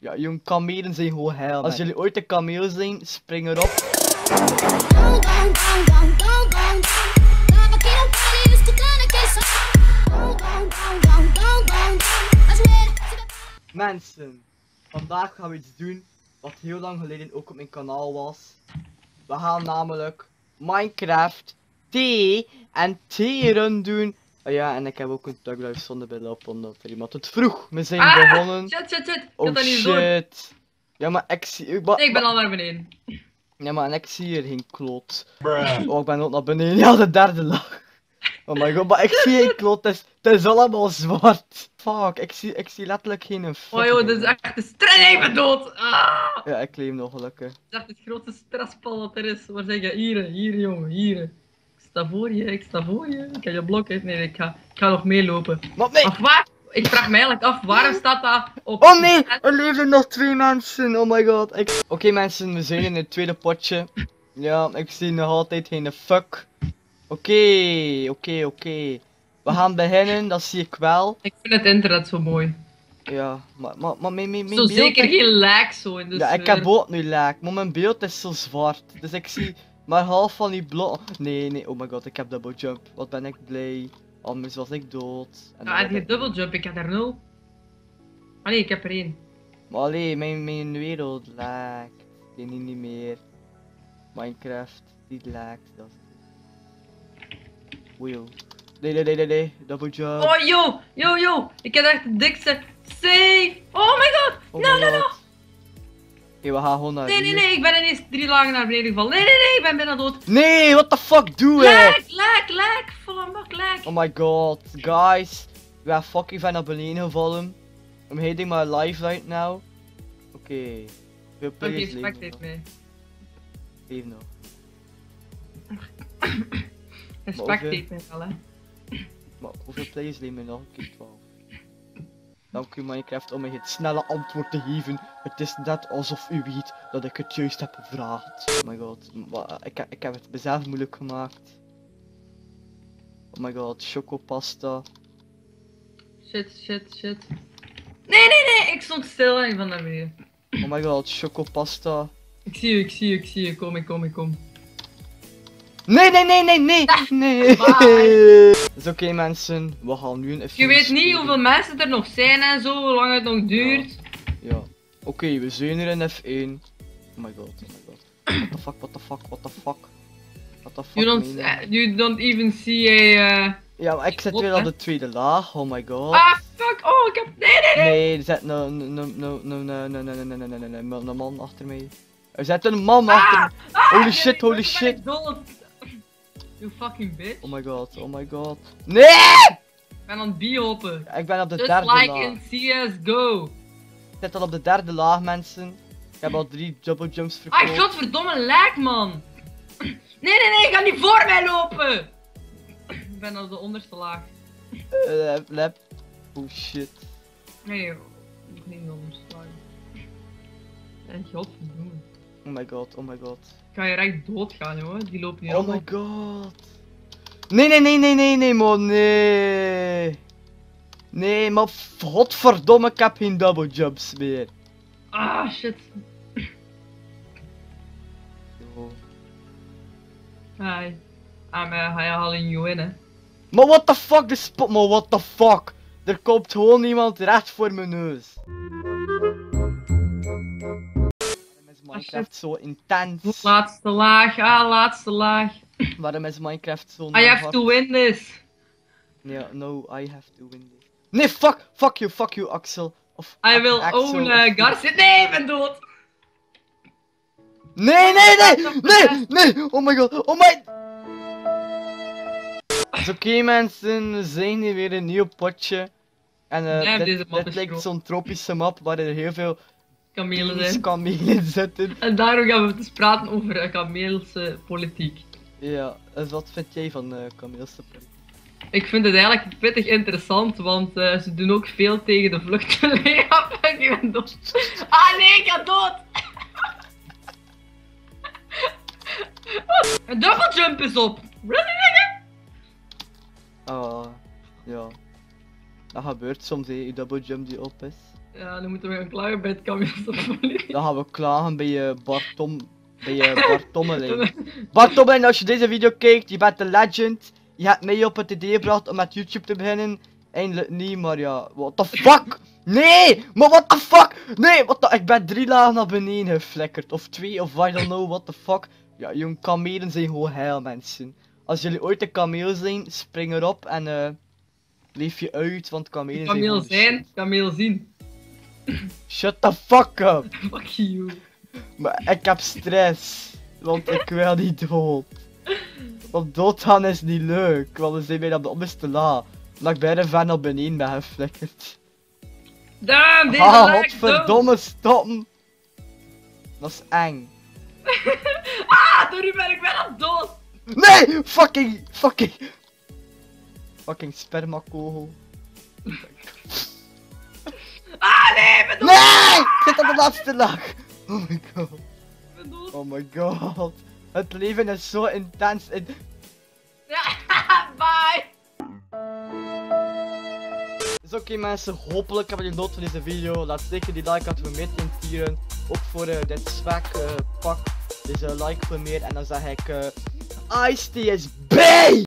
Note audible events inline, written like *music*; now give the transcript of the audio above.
Ja, jong, kamelen zijn gewoon heil. Als jullie ooit een kameel zijn, spring erop. Mensen, vandaag gaan we iets doen wat heel lang geleden ook op mijn kanaal was. We gaan namelijk Minecraft T en thee run doen Oh ja, en ik heb ook een tuglife zonder bril op, omdat er iemand het vroeg. We zijn Ah, begonnen. Shit, shit, shit. Ik Oh dat niet door. shit. Ja, maar ik zie... ik- Nee, ik ben al naar beneden. Ja, maar en ik zie hier geen kloot. Oh, ik ben ook naar beneden. *laughs* Ja, de derde laag. Oh my god, maar ik zie geen kloot. Het is, het is allemaal zwart. Fuck, ik zie, ik zie letterlijk geen Oh fucking joh, dit is echt de stress. Nee, ik ben dood. Ah. Ja, ik leef nog gelukkig. Dit is echt het grootste stresspal dat er is. Waar zeg je? Hier, hier jongen, hier. Ik sta voor je, ik sta voor je. Ik heb je blok uit. Nee, ik ga, ik ga nog meelopen. Maar nee! Of waar? Ik vraag me eigenlijk af, waarom staat dat op... Oh nee, er leven nog twee mensen. Oh my god. Ik... Oké mensen, we zijn in het tweede potje. *laughs* Ja, ik zie nog altijd geen fuck. Oké, oké, oké. We gaan beginnen, dat zie ik wel. Ik vind het internet zo mooi. Ja, maar, maar, maar mijn, mijn, mijn Zo beeld... zeker geen lag zo in de Ja, ik heb ook nu lag, maar mijn beeld is zo zwart. Dus ik zie maar half van die blok. Nee, nee, oh my god, ik heb double jump. Wat ben ik blij. Anders was ik dood. En Ja, ik- double jump, ik heb er nul. Ah nee, ik heb er één. Maar allee, mijn, mijn wereld laakt. Die niet, niet meer. Minecraft, die laakt. Dat. Wheel. Nee, nee, nee, nee, nee. Double jump. Oh yo, yo, yo. Ik heb echt de dikste save. Oh my god. Oh no, my no, no. Oké, we gaan gewoon naar Nee, nee, nee, ik ben ineens drie lagen naar beneden gevallen. Nee, nee, nee, ik ben bijna dood. Nee, what the fuck doe Lag, ik? lag, lag. Volle bak lag. Oh my god, guys. We zijn fucking van naar beneden gevallen. I'm hitting my life right now. Oké. Veel Oké, players leven nog. mee. Leven nog. Spectate mee wel, hè. Maar hoeveel players leven nog? Oké, 12. Dank u Minecraft om mij het snelle antwoord te geven. Het is net alsof u weet dat ik het juist heb gevraagd. Oh my god, ik, ik heb het mezelf moeilijk gemaakt. Oh my god, chocopasta. Shit, shit, shit. Nee, nee, nee, ik stond stil en ik ben naar beneden. Oh my god, chocopasta. Ik zie je, ik zie je, ik zie je. Kom, ik kom, ik kom. Nee, nee, nee, nee, nee, nee. Bye. Is oké mensen, we gaan nu een Je F1 weet niet hoeveel mensen er nog zijn en zo, hoe lang het nog duurt. Ja. Oké, we zijn er in F1. Oh my god, oh my god. What the fuck, what the fuck, what the fuck. What the fuck, You don't, eh, you don't even see a... Uh... Ja, maar ik zit weer op de tweede laag, oh my god. Ah, fuck! Oh, ik heb... Nee, nee, nee! Nee, er zit een, een, een, een, een, een, een, een, een, een, een man achter mij. Er zit een man achter mij. Ah, Holy shit, holy shit. You fucking bitch. Oh my god, oh my god. Nee! Ik ben aan het biopen. Ik ben op de Just derde like laag. in CSGO. Ik zit al op de derde laag, mensen. Ik heb al drie double jumps Ah, verkocht. godverdomme lag, man. Nee, nee, nee, ga niet voor mij lopen. Ik ben op de onderste laag. Eh, lap. Oh shit. Nee, nee, nog niet de onderste laag. En godverdomme. Oh my god, oh my god. Ik ga je recht doodgaan, jongen. Die lopen hier Oh my god. Nee, nee, nee, nee, nee, nee, man, nee. Nee, maar godverdomme, ik heb geen double jumps meer. Ah, shit. Yo. Hi. I'm uh, hauling you in, hè. Maar what the fuck, de spot, maar what the fuck. Er komt gewoon iemand recht voor mijn neus. Minecraft zo intens? Laatste laag, ah, laatste laag. Waarom is Minecraft zo I have hard? to win this. Ja, no, I have to win this. Nee, fuck, fuck you, fuck you, Axel. Of I will Axel, own uh, Garcia. Nee, ik ben dood. Nee, nee, nee, nee, nee, oh my god, oh my... Oké mensen, we zijn hier weer een nieuw potje. En eh deze dit, lijkt zo'n tropische map waar er heel veel Kamelen zijn. kamelen zitten. En daarom gaan we dus praten over uh, kameelse politiek. Ja, dus wat vind jij van uh, kameelse politiek? Ik vind het eigenlijk pittig interessant, want uh, ze doen ook veel tegen de vluchtelingen. *laughs* ik ben dood. Ah nee, ik ga dood! *laughs* Een double jump is op! Ah, ja. Dat gebeurt soms, hè, je double jump die op is. Ja, dan moeten we gaan klagen bij het kamionstofpolitie. Dan gaan we klagen bij uh, Bartom. Bij *laughs* uh, Bart Tommeling. Bart Tommeling, als je deze video kijkt, je bent een legend. Je hebt mij op het idee gebracht om met YouTube te beginnen. Eindelijk niet, maar ja, what the fuck? Nee! Maar what the fuck? Nee, what the... Ik ben drie lagen naar beneden geflikkerd. Of twee, of I don't know, what the fuck. Ja, jong, kamelen zijn gewoon heil, mensen. Als jullie ooit een kameel zijn, spring erop en eh... leef je uit, want kamelen zijn Kameel zijn, kameel zien. Shut the fuck up! Fuck you. Maar ik heb stress. Want ik wil niet dood. Want doodgaan is niet leuk. Want we zijn bijna op de onderste la. Omdat ik bijna ver naar beneden ben geflikkerd. Damn, deze Ah, dood. godverdomme, stoppen. Dat is eng. *laughs* Ah, door u ben ik bijna dood. Nee! Fucking, fucking. Fucking spermakogel. *laughs* laatste laag. Oh my god. Oh my god. Het leven is zo intens. In... Ja, *laughs* bye. Dus oké mensen, hopelijk hebben jullie genoten van deze video. Laat zeker die like achter voor meer te tieren. Ook voor eh, dit zwak eh, pak. Dus eh, like voor meer. En dan zeg ik... eh Ice-T is B!